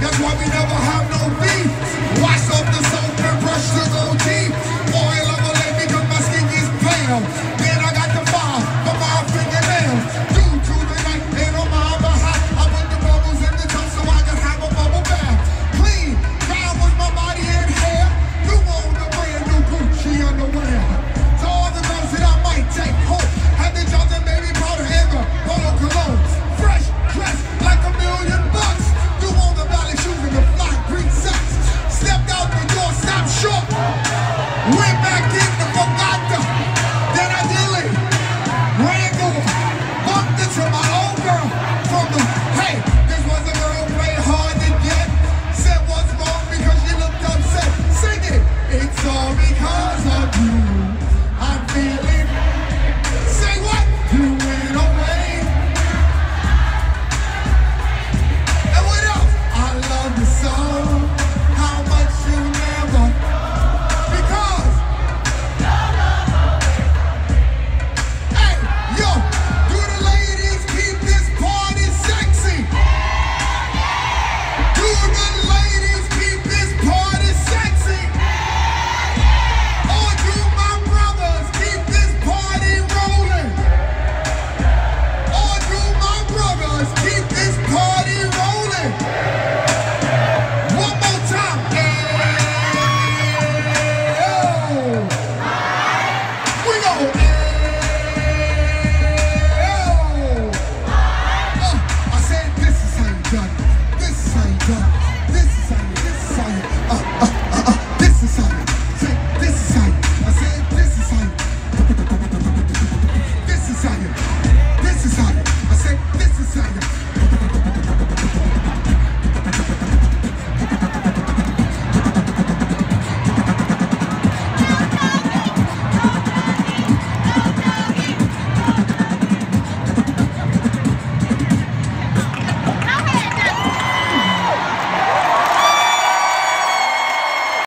That's why we never have no beef.